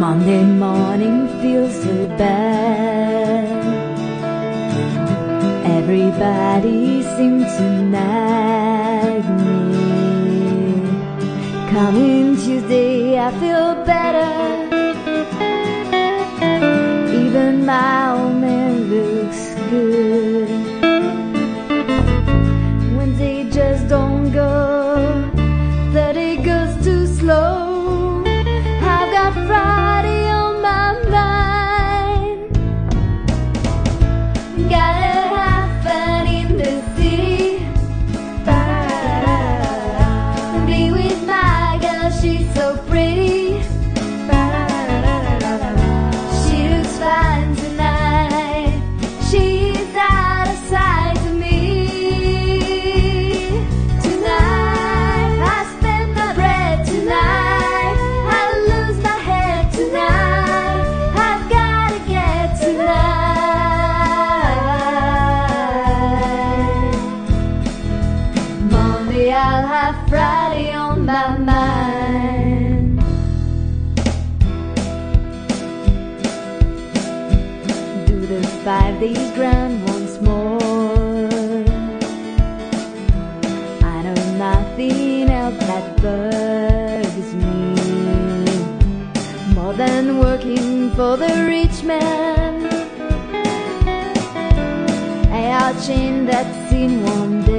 Monday morning feels so bad. Everybody seems to nag me. Coming I'll have Friday on my mind. Do the five days grand once more. I know nothing else that bugs me more than working for the rich man. I'll change that scene one day.